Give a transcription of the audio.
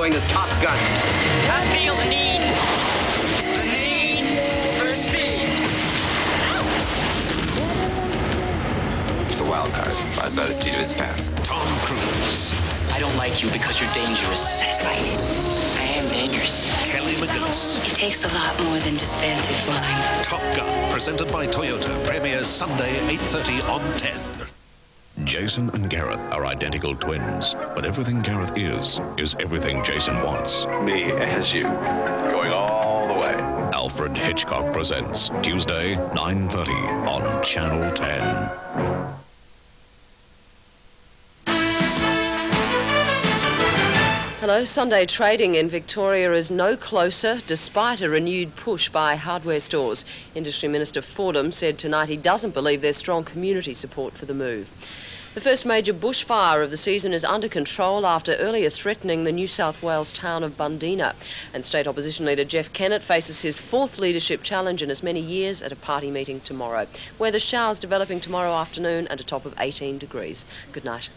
going to Top Gun. I feel the need. The need for speed. It's a wild card. Flies by the seat of his pants. Tom Cruise, I don't like you because you're dangerous. That's right. I am dangerous. Kelly McGillis. It takes a lot more than just fancy flying. Top Gun, presented by Toyota, premieres Sunday, 8.30 on 10. Jason and Gareth are identical twins, but everything Gareth is, is everything Jason wants. Me as you, going all the way. Alfred Hitchcock presents Tuesday, 9.30 on Channel 10. Hello. Sunday trading in Victoria is no closer despite a renewed push by hardware stores. Industry Minister Fordham said tonight he doesn't believe there's strong community support for the move. The first major bushfire of the season is under control after earlier threatening the New South Wales town of Bundeena. And State Opposition Leader Jeff Kennett faces his fourth leadership challenge in as many years at a party meeting tomorrow. where the showers developing tomorrow afternoon and a top of 18 degrees. Good night.